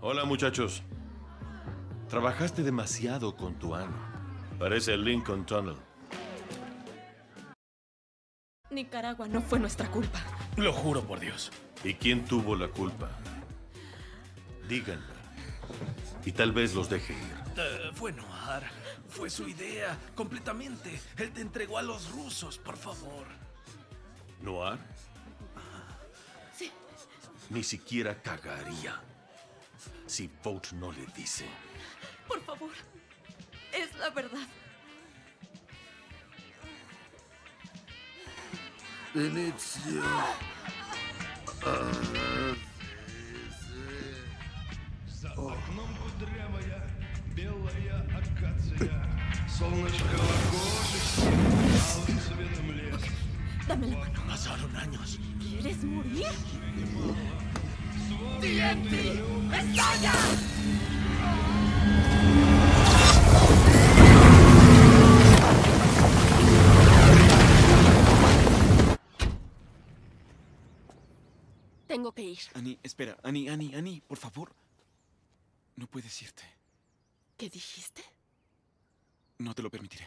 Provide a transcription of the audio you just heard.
Hola, muchachos. Trabajaste demasiado con tu ano. Parece el Lincoln Tunnel. Nicaragua no fue nuestra culpa. Lo juro por Dios. ¿Y quién tuvo la culpa? Díganme. Y tal vez los deje ir. Eh, fue Noir. Fue su idea, completamente. Él te entregó a los rusos, por favor. ¿Noir? Sí. Ni siquiera cagaría si Vogt no le dice. Por favor, es la verdad. Venecia. Oh. Dame la mano. Pasaron años. ¿Quieres morir? ¡TNT! ¡Estalla! Tengo que ir. Ani, espera. Ani, Ani, Ani, por favor. No puedes irte. ¿Qué dijiste? No te lo permitiré.